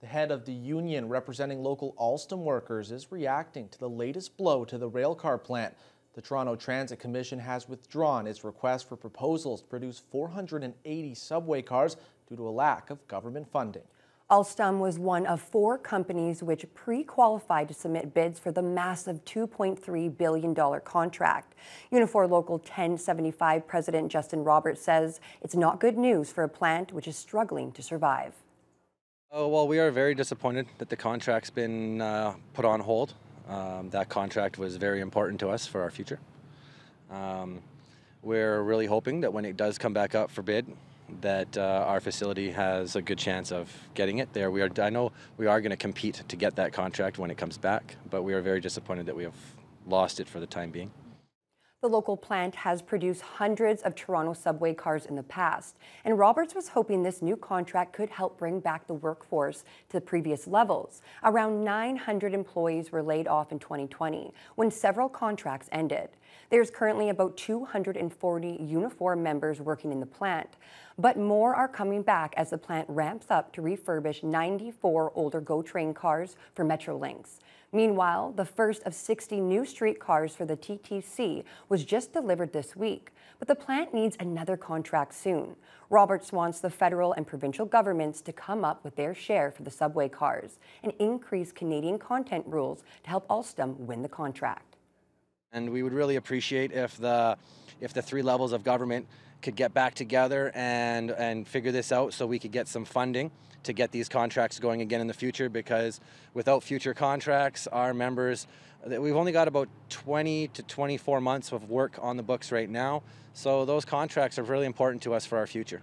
The head of the union representing local Alstom workers is reacting to the latest blow to the railcar plant. The Toronto Transit Commission has withdrawn its request for proposals to produce 480 subway cars due to a lack of government funding. Alstom was one of four companies which pre-qualified to submit bids for the massive $2.3 billion contract. Unifor Local 1075 President Justin Roberts says it's not good news for a plant which is struggling to survive. Oh, well, we are very disappointed that the contract's been uh, put on hold. Um, that contract was very important to us for our future. Um, we're really hoping that when it does come back up for bid, that uh, our facility has a good chance of getting it there. We are, I know we are going to compete to get that contract when it comes back, but we are very disappointed that we have lost it for the time being. The local plant has produced hundreds of Toronto subway cars in the past, and Roberts was hoping this new contract could help bring back the workforce to the previous levels. Around 900 employees were laid off in 2020 when several contracts ended. There's currently about 240 Unifor members working in the plant, but more are coming back as the plant ramps up to refurbish 94 older GO Train cars for Metrolinx. Meanwhile, the first of 60 new streetcars for the TTC was just delivered this week, but the plant needs another contract soon. Roberts wants the federal and provincial governments to come up with their share for the subway cars and increase Canadian content rules to help Alstom win the contract. And we would really appreciate if the if the three levels of government could get back together and and figure this out so we could get some funding to get these contracts going again in the future because without future contracts our members we've only got about 20 to 24 months of work on the books right now. So those contracts are really important to us for our future